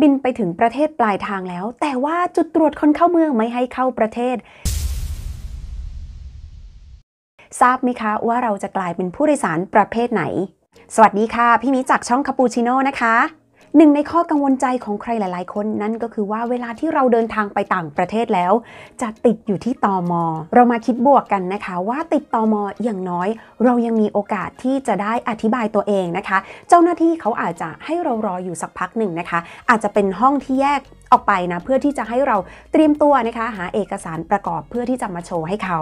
บินไปถึงประเทศปลายทางแล้ว แต่ว่าจุดตรวจคนเข้าเมืองไม่ให้เข้าประเทศ ทราบไหมคะว่าเราจะกลายเป็นผู้โดยสารประเภทไหน สวัสดีค่ะ พี่มิจากช่องคาปูชิโน่นะคะ หนึ่งในข้อกังวลใจของใครหลาย ๆ คนนั่นก็คือว่าเวลาที่เราเดินทางไปต่างประเทศแล้ว จะติดอยู่ที่ตอมอ เรามาคิดบวกกันนะคะว่าติดตอมออย่างน้อย เรายังมีโอกาสที่จะได้อธิบายตัวเองนะคะ เจ้าหน้าที่เขาอาจจะให้เรารออยู่สักพักหนึ่งนะคะ อาจจะเป็นห้องที่แยก ออกไปนะเพื่อที่จะให้เราเตรียมตัวนะคะหาเอกสารประกอบเพื่อที่จะมาโชว์ให้เขา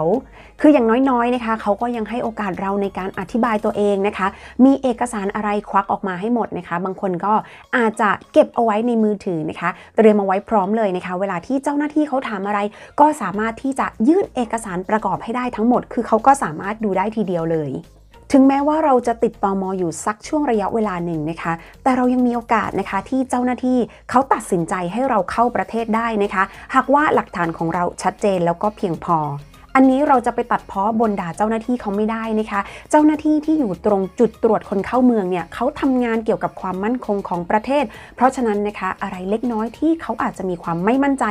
คืออย่างน้อยๆนะคะเขาก็ยังให้โอกาสเราในการอธิบายตัวเองนะคะ มีเอกสารอะไรควักออกมาให้หมดนะคะ บางคนก็อาจจะเก็บเอาไว้ในมือถือนะคะ เตรียมเอาไว้พร้อมเลยนะคะ เวลาที่เจ้าหน้าที่เขาถามอะไร ก็สามารถที่จะยื่นเอกสารประกอบให้ได้ทั้งหมด คือเขาก็สามารถดูได้ทีเดียวเลย ถึงแม้ว่าเราจะติดตอมออยู่สักช่วงระยะเวลาหนึ่งนะคะ แต่เรายังมีโอกาสนะคะที่เจ้าหน้าที่เขาตัดสินใจให้เราเข้าประเทศได้นะคะ หากว่าหลักฐานของเราชัดเจนแล้วก็เพียงพออันนี้เราจะไปตัดเพ้อบนด่าเจ้าหน้าที่เขาไม่ได้นะคะ เจ้าหน้าที่ที่อยู่ตรงจุดตรวจคนเข้าเมืองเนี่ยเขาทำงานเกี่ยวกับความมั่นคงของประเทศ เพราะฉะนั้นนะคะอะไรเล็กน้อยที่เขาอาจจะมีความไม่มั่นใจ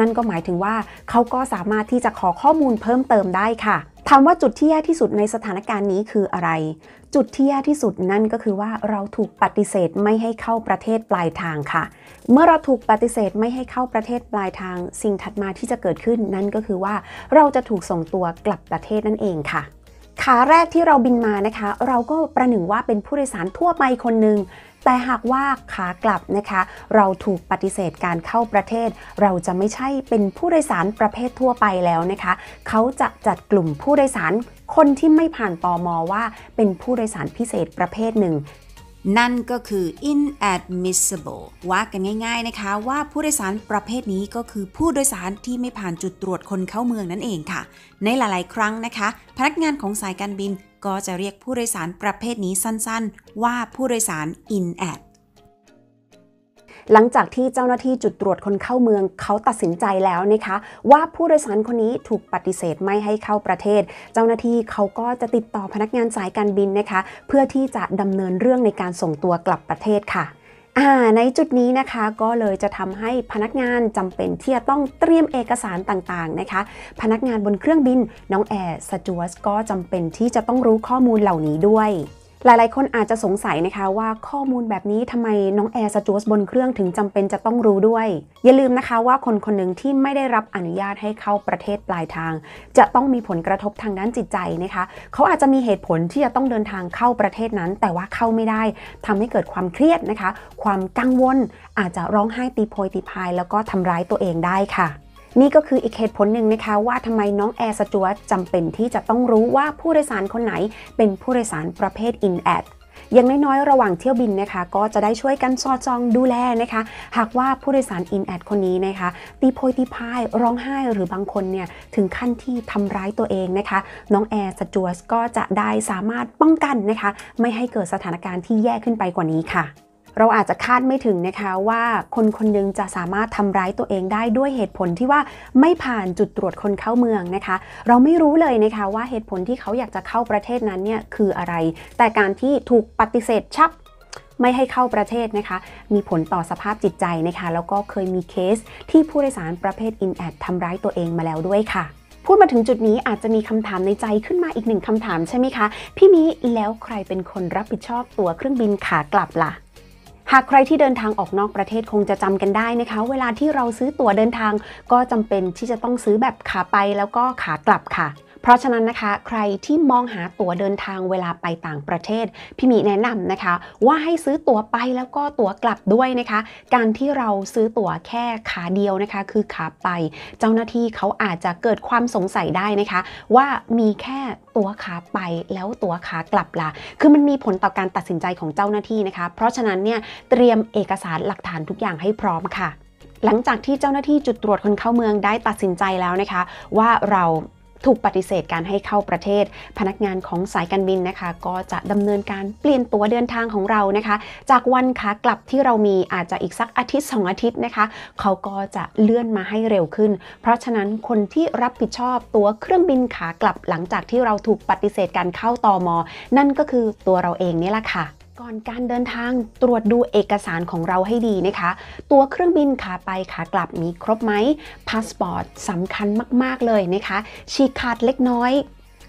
นั่นก็หมายถึงว่าเขาก็สามารถที่จะขอข้อมูลเพิ่มเติมได้ค่ะ ถามว่าจุดที่แย่ที่สุดในสถานการณ์นี้คืออะไร จุดที่แย่ที่สุดนั่นก็คือว่าเราถูกปฏิเสธไม่ให้เข้าประเทศปลายทางค่ะ เมื่อเราถูกปฏิเสธไม่ให้เข้าประเทศปลายทาง สิ่งถัดมาที่จะเกิดขึ้นนั่นก็คือว่าเราจะถูกส่งตัวกลับประเทศนั่นเองค่ะ ขาแรกที่เราบินมานะคะ เราก็ประหนึ่งว่าเป็นผู้โดยสารทั่วไปคนหนึ่งแต่หากว่าขากลับนะคะ เราถูกปฏิเสธการเข้าประเทศ เราจะไม่ใช่เป็นผู้โดยสารประเภททั่วไปแล้วนะคะ เขาจะจัดกลุ่มผู้โดยสารคนที่ไม่ผ่านตอมอว่าเป็นผู้โดยสารพิเศษประเภทหนึ่ง นั่นก็คือ inadmissible ว่ากันง่าย ๆนะคะ ว่าผู้โดยสารประเภทนี้ก็คือผู้โดยสารที่ไม่ผ่านจุดตรวจคนเข้าเมืองนั่นเองค่ะ ในหลายๆ ครั้งนะคะ พนักงานของสายการบินก็จะเรียกผู้โดยสารประเภทนี้สั้นๆ ว่าผู้โดยสาร inad หลังจากที่เจ้าหน้าที่จุดตรวจคนเข้าเมืองเขาตัดสินใจแล้วนะคะ ว่าผู้โดยสารคนนี้ถูกปฏิเสธไม่ให้เข้าประเทศ เจ้าหน้าที่เขาก็จะติดต่อพนักงานสายการบินนะคะ เพื่อที่จะดำเนินเรื่องในการส่งตัวกลับประเทศค่ะในจุดนี้นะคะก็เลยจะทำให้พนักงานจำเป็นที่จะต้องเตรียมเอกสารต่างๆนะคะ พนักงานบนเครื่องบินน้องแอร์สจวสก็จำเป็นที่จะต้องรู้ข้อมูลเหล่านี้ด้วย หลายๆ คนอาจจะสงสัยนะคะว่าข้อมูลแบบนี้ทำไมน้องแอร์สจวสบนเครื่องถึงจำเป็นจะต้องรู้ด้วย อย่าลืมนะคะว่าคนคนหนึ่งที่ไม่ได้รับอนุญาตให้เข้าประเทศปลายทาง จะต้องมีผลกระทบทางด้านจิตใจนะคะ เขาอาจจะมีเหตุผลที่จะต้องเดินทางเข้าประเทศนั้น แต่ว่าเข้าไม่ได้ทำให้เกิดความเครียดนะคะ ความกังวลอาจจะร้องไห้ตีโพยตีพาย แล้วก็ทำร้ายตัวเองได้ค่ะ นี่ก็คืออีกเหตุผลหนึ่งนะคะว่าทำไมน้องแอร์สจวตจำเป็นที่จะต้องรู้ว่าผู้โดยสารคนไหนเป็นผู้โดยสารประเภท in ad อย่างน้อยๆ ระหว่างเที่ยวบินนะคะ ก็จะได้ช่วยกันสอดจองดูแลนะคะ หากว่าผู้โดยสาร in ad คนนี้นะคะ ตีโพยตีพายร้องไห้หรือบางคนเนี่ย ถึงขั้นที่ทำร้ายตัวเองนะคะ น้องแอร์สจวตก็จะได้สามารถป้องกันนะคะ ไม่ให้เกิดสถานการณ์ที่แย่ขึ้นไปกว่านี้ค่ะ เราอาจจะคาดไม่ถึงนะคะว่าคนคนหนึงจะสามารถทำร้ายตัวเองได้ด้วยเหตุผลที่ว่าไม่ผ่านจุดตรวจคนเข้าเมืองนะคะ เราไม่รู้เลยนะคะว่าเหตุผลที่เขาอยากจะเข้าประเทศนั้นเนี่ยคืออะไร แต่การที่ถูกปฏิเสธชับไม่ให้เข้าประเทศนะคะ มีผลต่อสภาพจิตใจนะคะ แล้วก็เคยมีเคสที่ผู้โดยสารประเภท in ad ทำร้ายตัวเองมาแล้วด้วยค่ะพูดมาถึงจุดนี้อาจจะมีคำถามในใจขึ้นมาอีกหนึ่งคำถามใช่ไหมคะ พี่มิแล้วใครเป็นคนรับผิดชอบตัวเครื่องบินขากลับล่ะากใครที่เดินทางออกนอกประเทศคงจะจำกันได้นะคะ เวลาที่เราซื้อตั๋วเดินทางก็จำเป็นที่จะต้องซื้อแบบขาไปแล้วก็ขากลับค่ะ เพราะฉะนั้นนะคะ ใครที่มองหาตั๋วเดินทางเวลาไปต่างประเทศ พี่มีแนะนำนะคะ ว่าให้ซื้อตั๋วไปแล้วก็ตั๋วกลับด้วยนะคะ การที่เราซื้อตั๋วแค่ขาเดียวนะคะ คือขาไป เจ้าหน้าที่เขาอาจจะเกิดความสงสัยได้นะคะ ว่ามีแค่ตั๋วขาไปแล้วตั๋วขากลับล่ะ คือมันมีผลต่อการตัดสินใจของเจ้าหน้าที่นะคะ เพราะฉะนั้นเนี่ยเตรียมเอกสารหลักฐานทุกอย่างให้พร้อมค่ะหลังจากที่เจ้าหน้าที่จุดตรวจคนเข้าเมืองได้ตัดสินใจแล้วนะคะ ว่าเรา ถูกปฏิเสธการให้เข้าประเทศ พนักงานของสายการบินนะคะ ก็จะดำเนินการเปลี่ยนตั๋วเดินทางของเรานะคะ จากวันขากลับที่เรามีอาจจะอีกสักอาทิตย์ 2 อาทิตย์นะคะ เขาก็จะเลื่อนมาให้เร็วขึ้น เพราะฉะนั้นคนที่รับผิดชอบตั๋วเครื่องบินขากลับหลังจากที่เราถูกปฏิเสธการเข้าตอมอนั่นก็คือตัวเราเองนี่แหละค่ะ ก่อนการเดินทางตรวจดูเอกสารของเราให้ดีนะคะ ตั๋วเครื่องบินขาไปขากลับมีครบไหมพาสปอร์ตสำคัญมาก ๆ เลยนะคะ ฉีกขาดเล็กน้อย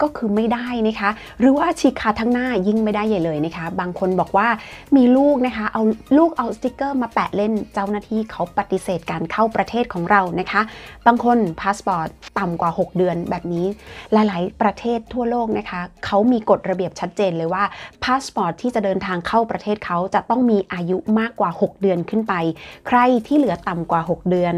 ก็คือไม่ได้นะคะ หรือว่าฉีกขาดทั้งหน้ายิ่งไม่ได้ใหญ่เลยนะคะ บางคนบอกว่ามีลูกนะคะ เอาลูกเอาสติกเกอร์มาแปะเล่นเจ้าหน้าที่เขาปฏิเสธการเข้าประเทศของเรานะคะ บางคนพาสปอร์ตต่ำกว่า 6 เดือนแบบนี้ หลาย ๆ ประเทศทั่วโลกนะคะ เขามีกฎระเบียบชัดเจนเลยว่าพาสปอร์ตที่จะเดินทางเข้าประเทศเขาจะต้องมีอายุมากกว่า 6 เดือนขึ้นไป ใครที่เหลือต่ำกว่า 6 เดือน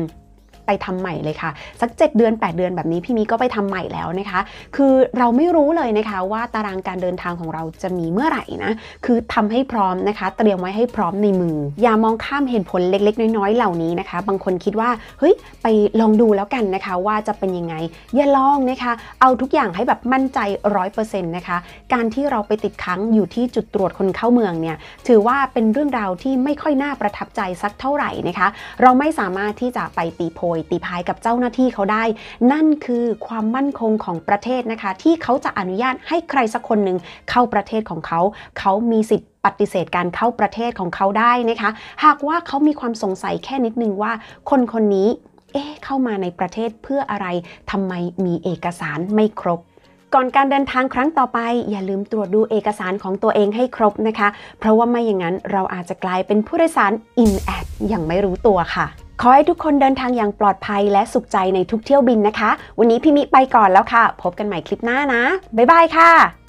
ไปทำใหม่เลยค่ะ สัก 7 เดือน 8 เดือนแบบนี้พี่มีก็ไปทำใหม่แล้วนะคะ คือเราไม่รู้เลยนะคะว่าตารางการเดินทางของเราจะมีเมื่อไหร่นะ คือทำให้พร้อมนะคะ เตรียมไว้ให้พร้อมในมือ อย่ามองข้ามเหตุผลเล็ก ๆ น้อยๆเหล่านี้นะคะ บางคนคิดว่าเฮ้ยไปลองดูแล้วกันนะคะว่าจะเป็นยังไง อย่าลองนะคะ เอาทุกอย่างให้แบบมั่นใจร้อยเปอร์เซ็นต์นะคะ การที่เราไปติดค้างอยู่ที่จุดตรวจคนเข้าเมืองเนี่ยถือว่าเป็นเรื่องราวที่ไม่ค่อยน่าประทับใจสักเท่าไหร่นะคะ เราไม่สามารถที่จะไปตีโพยตีพายกับเจ้าหน้าที่เขาได้ นั่นคือความมั่นคงของประเทศนะคะ ที่เขาจะอนุญาตให้ใครสักคนหนึ่งเข้าประเทศของเขา เขามีสิทธิ์ปฏิเสธการเข้าประเทศของเขาได้นะคะ หากว่าเขามีความสงสัยแค่นิดนึงว่า คนคนนี้เอ๊ะเข้ามาในประเทศเพื่ออะไรทำไมมีเอกสารไม่ครบก่อนการเดินทางครั้งต่อไป อย่าลืมตรวจดูเอกสารของตัวเองให้ครบนะคะ เพราะว่าไม่อย่างนั้นเราอาจจะกลายเป็นผู้โดยสารอินแอดอย่างไม่รู้ตัวค่ะ ขอให้ทุกคนเดินทางอย่างปลอดภัยและสุขใจในทุกเที่ยวบินนะคะ วันนี้พี่มิไปก่อนแล้วค่ะ พบกันใหม่คลิปหน้านะ บ๊ายบายค่ะ